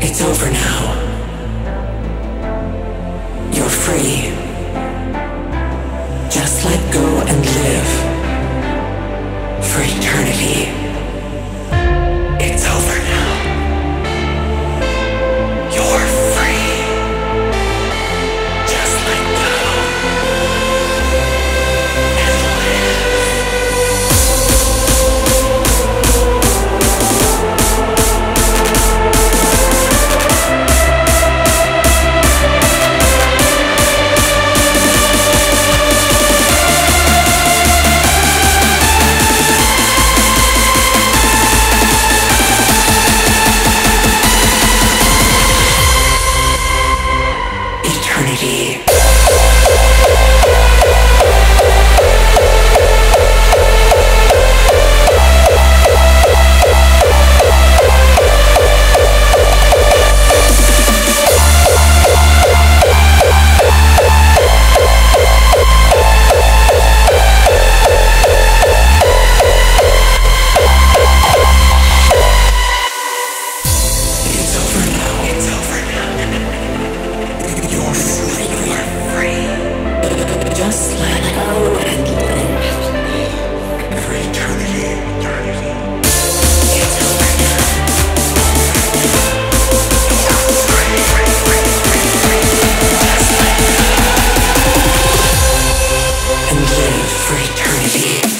It's over now. You're free. Just let go and live. Free. Peace.